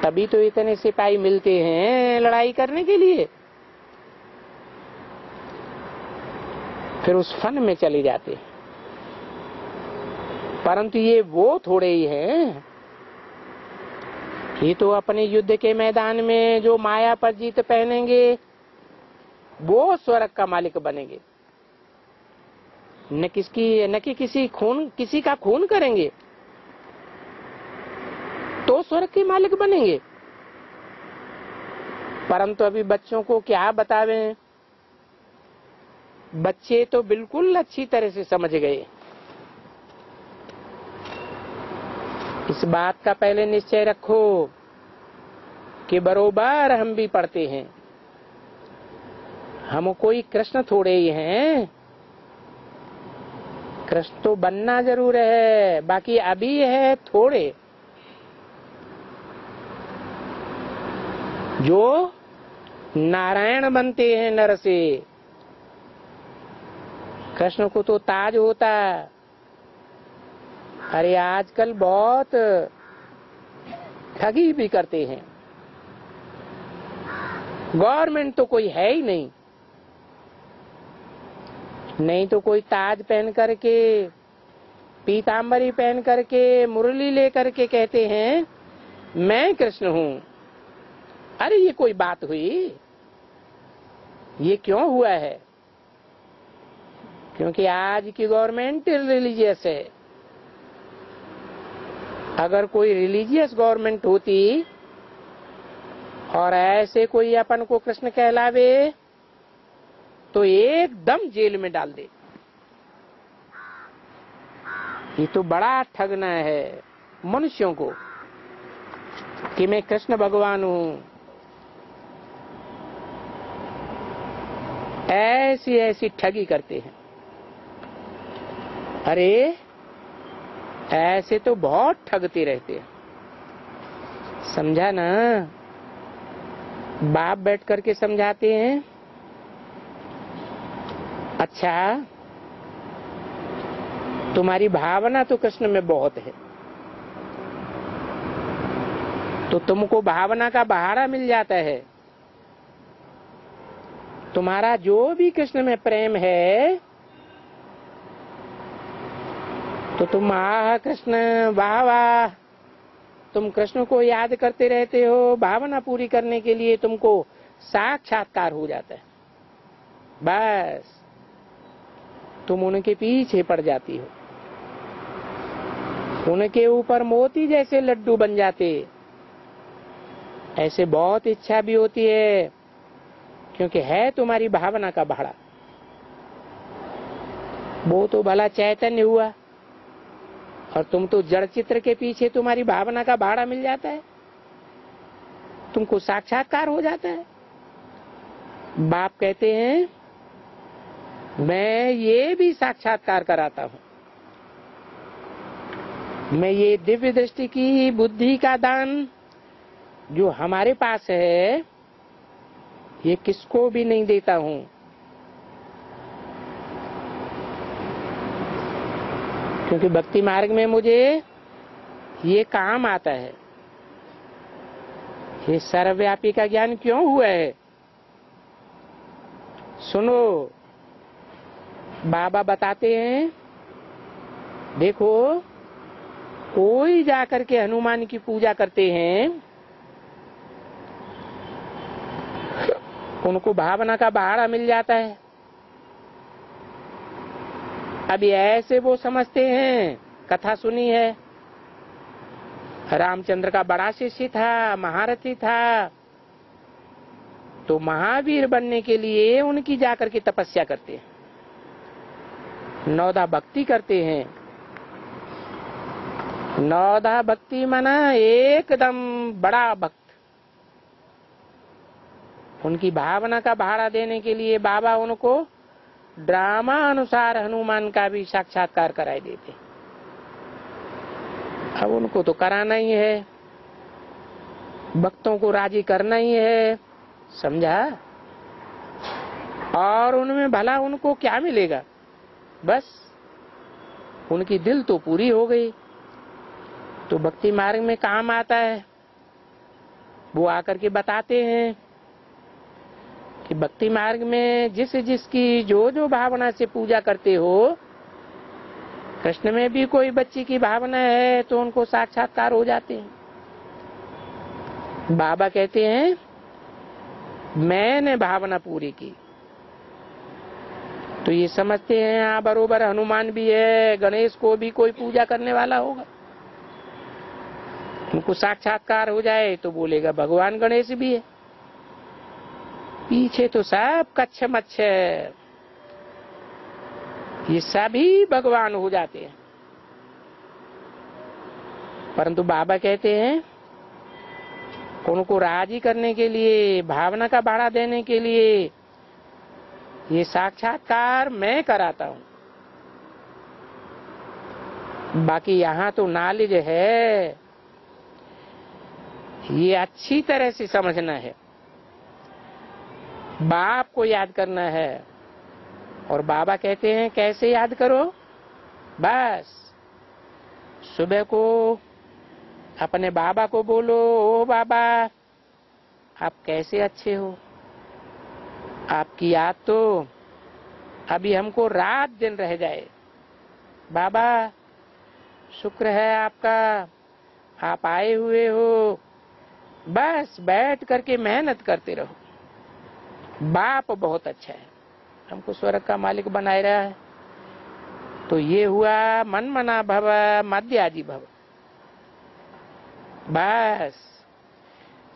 तभी तो इतने सिपाही मिलते हैं लड़ाई करने के लिए। फिर उस फन में चले जाते हैं। परंतु ये वो थोड़े ही हैं। ये तो अपने युद्ध के मैदान में जो माया पर जीत पहनेंगे, वो स्वर्ग का मालिक बनेंगे। न किसकी, न कि किसी खून, किसी का खून करेंगे तो स्वर्ग के मालिक बनेंगे। परंतु अभी बच्चों को क्या बतावे? बच्चे तो बिल्कुल अच्छी तरह से समझ गए। इस बात का पहले निश्चय रखो कि बरोबर हम भी पढ़ते हैं। हम कोई कृष्ण थोड़े ही हैं। कृष्ण तो बनना ज़रूर है, बाकी अभी है थोड़े। जो नारायण बनते हैं नर से, कृष्ण को तो ताज होता अरे आजकल बहुत ठगी भी करते हैं। गवर्नमेंट तो कोई है ही नहीं। नहीं तो कोई ताज पहन करके पीताम्बरी पहन करके, मुरली लेकर के कहते हैं, मैं कृष्ण हूँ। अरे ये कोई बात हुई? ये क्यों हुआ है? क्योंकि आज की गवर्नमेंट रिलीजियस है। अगर कोई रिलीजियस गवर्नमेंट होती और ऐसे कोई अपन को कृष्ण कहलावे तो एकदम जेल में डाल दे। ये तो बड़ा ठगना है मनुष्यों को कि मैं कृष्ण भगवान हूँ। ऐसी ऐसी ठगी करते हैं। अरे ऐसे तो बहुत ठगते रहते हैं। समझा ना? बाप बैठ करके समझाते हैं। अच्छा तुम्हारी भावना तो कृष्ण में बहुत है। तो तुमको भावना का बहारा मिल जाता है। तुम्हारा जो भी कृष्ण में प्रेम है तो तुम आह कृष्ण वाह वाह तुम कृष्ण को याद करते रहते हो, भावना पूरी करने के लिए तुमको साक्षात्कार हो जाता है। बस। तुम उनके पीछे पड़ जाती हो। उनके ऊपर मोती जैसे लड्डू बन जाते। ऐसे बहुत इच्छा भी होती है, क्योंकि है तुम्हारी भावना का भाड़ा वो तो भला चैतन्य हुआ। और तुम तो जड़ चित्र के पीछे तुम्हारी भावना का भाड़ा मिल जाता है। तुमको साक्षात्कार हो जाता है। बाप कहते हैं, मैं ये भी साक्षात्कार कराता हूँ। मैं ये दिव्य दृष्टि की बुद्धि का दान जो हमारे पास है, ये किसको भी नहीं देता हूँ। क्योंकि भक्ति मार्ग में मुझे ये काम आता है। ये सर्वव्यापी का ज्ञान क्यों हुआ है? सुनो, बाबा बताते हैं, देखो, कोई जाकर के हनुमान की पूजा करते हैं, उनको भावना का बहाड़ा मिल जाता है। अभी ऐसे वो समझते हैं, कथा सुनी है। रामचंद्र का बड़ा शिष्य था, महारथी था। तो महावीर बनने के लिए उनकी जाकर के तपस्या करते हैं। नौदा भक्ति करते हैं। नौदा भक्ति माना एकदम बड़ा भक्त। उनकी भावना का भाड़ा देने के लिए बाबा उनको ड्रामा अनुसार हनुमान का भी साक्षात्कार कराई देते। अब उनको तो कराना ही है। भक्तों को राज़ी करना ही है। समझा? और उनमें भला उनको क्या मिलेगा? बस, उनकी दिल तो पूरी हो गई। तो भक्ति मार्ग में काम आता है। वो आकर के बताते हैं। कि भक्ति मार्ग में जिस जिसकी जो जो भावना से पूजा करते हो, कृष्ण में भी कोई बच्ची की भावना है तो उनको साक्षात्कार हो जाते हैं। बाबा कहते हैं, मैंने भावना पूरी की। तो ये समझते हैं हाँ बरोबर हनुमान भी है, गणेश को भी कोई पूजा करने वाला होगा। उनको साक्षात्कार हो जाए तो बोलेगा, भगवान गणेश भी है। पीछे तो सब कच्छ मच्छ है। ये सभी भगवान हो जाते हैं। परंतु बाबा कहते हैं, उनको राज़ी करने के लिए, भावना का भाड़ा देने के लिए, ये साक्षात्कार मैं कराता हूँ। बाकी यहाँ तो नॉलेज है। ये अच्छी तरह से समझना है। बाप को याद करना है। और बाबा कहते हैं, कैसे याद करो? बस। सुबह को अपने बाबा को बोलो, ओ बाबा, आप कैसे अच्छे हो? आपकी याद तो अभी हमको रात दिन रह जाए। बाबा, शुक्र है आपका, आप आए हुए हो। बस बैठ करके मेहनत करते रहो। बाप बहुत अच्छा है। हमको स्वर्ग का मालिक बनाए रहा है। तो ये हुआ मन मना भव मध्य आदि भव। बस।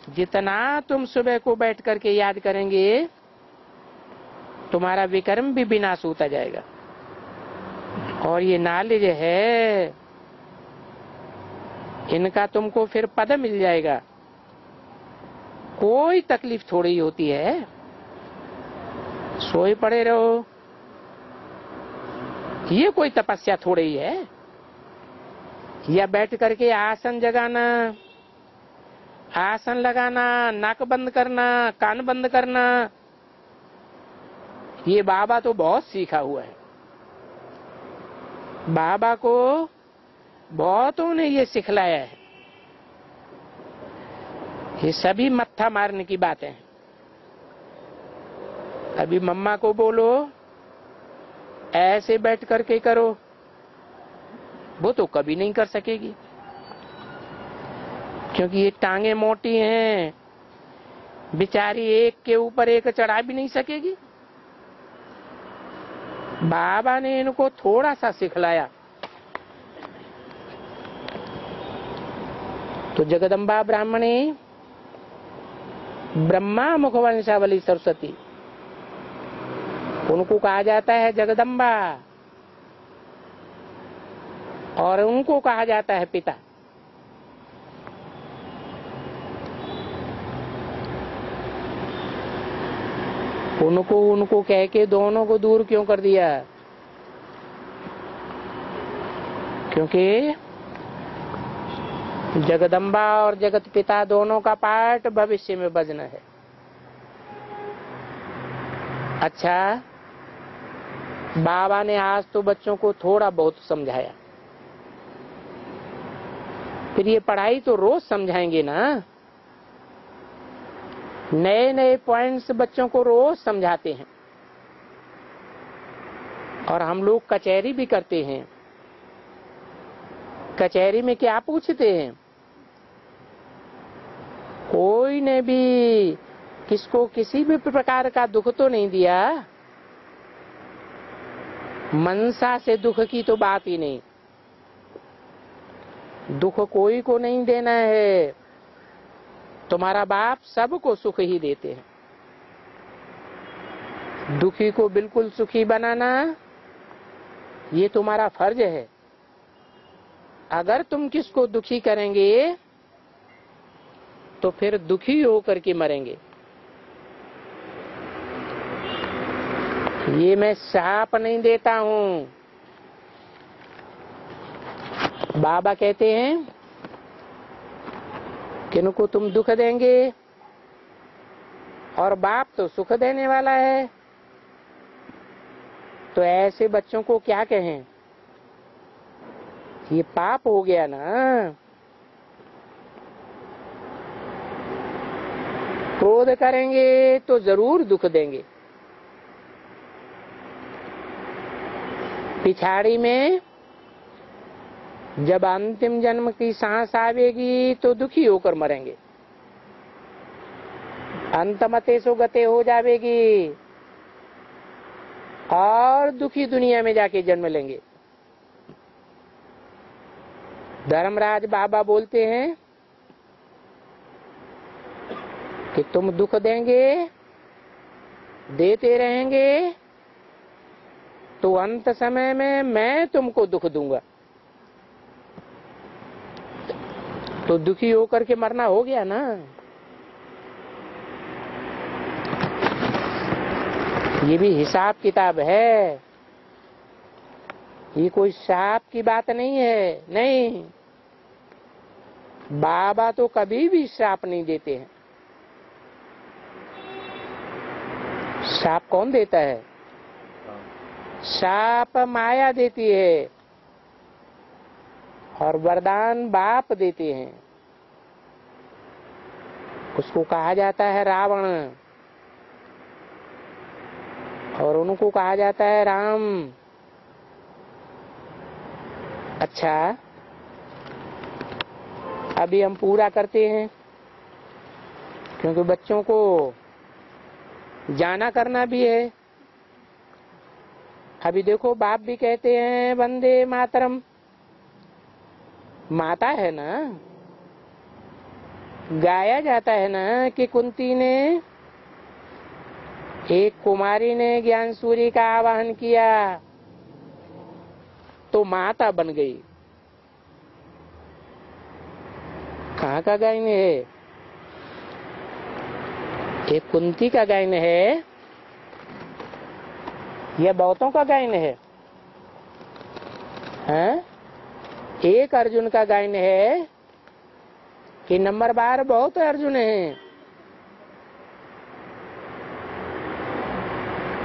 जितना तुम सुबह को बैठ करके याद करेंगे, तुम्हारा विक्रम भी विनाश होता जाएगा। और ये नॉलेज है। इनका तुमको फिर पद मिल जाएगा। कोई तकलीफ़ थोड़ी होती है। सोए पड़े रहो। ये कोई तपस्या थोड़ी है। या बैठ करके आसन जगाना, आसन लगाना, नाक बंद करना, कान बंद करना, ये बाबा तो बहुत सीखा हुआ है। बाबा को बहुतों ने ये सिखलाया है। ये सभी मत्था मारने की बातें हैं। अभी मम्मा को बोलो, ऐसे बैठ करके करो। वो तो कभी नहीं कर सकेगी। क्योंकि ये टांगे मोटी हैं। बिचारी एक के ऊपर एक चढ़ा भी नहीं सकेगी। बाबा ने इनको थोड़ा सा सिखलाया। तो जगदम्बा ब्राह्मणी, ब्रह्मा मुखवंशावली सरस्वती उनको कहा जाता है जगदम्बा। और उनको कहा जाता है पिता। उनको उनको कह के दोनों को दूर क्यों कर दिया? क्योंकि जगदम्बा और जगत पिता दोनों का पाठ भविष्य में बजना है। अच्छा बाबा ने आज तो बच्चों को थोड़ा बहुत समझाया। फिर ये पढ़ाई तो रोज समझाएँगे ना। नए नए पॉइंट्स बच्चों को रोज समझाते हैं। और हम लोग कचहरी भी करते हैं। कचहरी में क्या पूछते हैं? कोई ने भी किसको किसी भी प्रकार का दुख तो नहीं दिया? मनसा से दुख की तो बात ही नहीं। दुख कोई को नहीं देना है। तुम्हारा बाप सबको सुख ही देते हैं। दुखी को बिल्कुल सुखी बनाना, ये तुम्हारा फ़र्ज़ है। अगर तुम किसको दुखी करेंगे तो फिर दुखी होकर के मरेंगे। ये मैं साप नहीं देता हूँ। बाबा कहते हैं किन को तुम दुख देंगे? और बाप तो सुख देने वाला है। तो ऐसे बच्चों को क्या कहें? ये पाप हो गया ना। क्रोध करेंगे तो ज़रूर दुख देंगे। पिछाड़ी में, जब अंतिम जन्म की सांस आवेगी तो दुखी होकर मरेंगे। अंतमते सो गते हो जावेगी, और दुखी दुनिया में जाके जन्म लेंगे। धर्मराज बाबा बोलते हैं कि तुम दुख देंगे, देते रहेंगे तो अंत समय में मैं तुमको दुख दूँगा। तो दुखी होकर के मरना हो गया ना? ये भी हिसाब किताब है। ये कोई साप की बात नहीं है, नहीं। बाबा तो कभी भी श्राप नहीं देते हैं। श्राप कौन देता है? शाप माया देती है और वरदान बाप देते हैं। उसको कहा जाता है रावण और उनको कहा जाता है राम। अच्छा अभी हम पूरा करते हैं, क्योंकि बच्चों को जाना करना भी है। अभी देखो बाप भी कहते हैं, वंदे मातरम। माता है ना? गाया जाता है ना कि कुंती ने, एक कुमारी ने ज्ञान सूर्य का आवाहन किया तो माता बन गई। कहा का गायन है? एक कुंती का गायन है। यह बहुतों का गायन है। हैं? एक अर्जुन का गायन है कि नंबर बार बहुत अर्जुन है।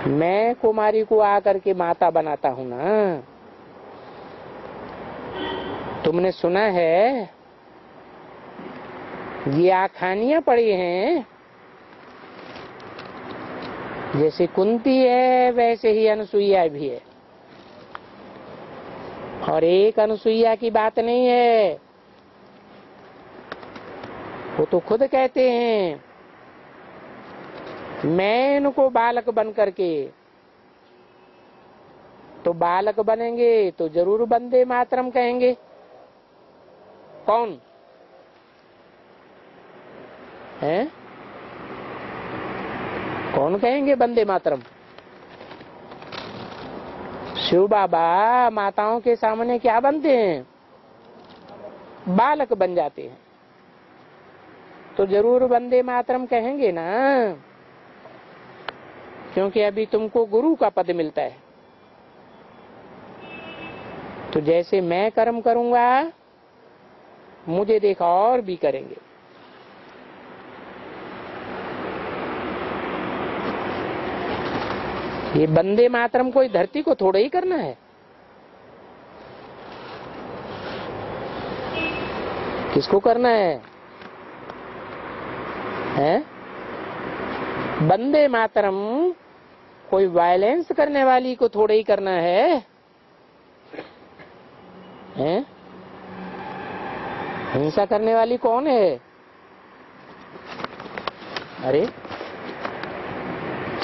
मैं कुमारी को आकर के माता बनाता हूँ ना। तुमने सुना है? ये आखानियाँ पड़ी हैं। जैसे कुंती है, वैसे ही अनुसुईया भी है। और एक अनुसुईया की बात नहीं है। वो तो खुद कहते हैं, मैं इनको बालक बन करके तो बालक बनेंगे तो ज़रूर बंदे मातरम कहेंगे। कौन? है? कौन कहेंगे बंदे मातरम? शिव बाबा माताओं के सामने क्या बनते हैं? बालक बन जाते हैं। तो ज़रूर वंदे मातरम कहेंगे ना, क्योंकि अभी तुमको गुरु का पद मिलता है। तो जैसे मैं कर्म करूँगा, मुझे देखा और भी करेंगे। ये बंदे मातरम कोई धरती को थोड़ा ही करना है किसको करना है हैं? बंदे मातरम कोई वायलेंस करने वाली को थोड़ा ही करना है हैं? हिंसा करने वाली कौन है अरे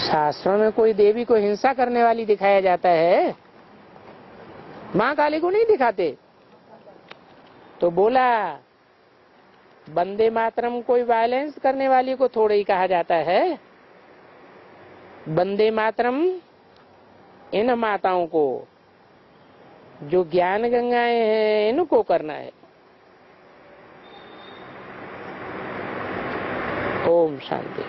शास्त्रों में कोई देवी को हिंसा करने वाली दिखाया जाता है? माँ काली को नहीं दिखाते? तो बोला, बंदे मातरम कोई वायलेंस करने वाली को थोड़ा ही कहा जाता है। बंदे मातरम इन माताओं को, जो ज्ञान गंगाएँ हैं, इनको करना है। ओम शांति।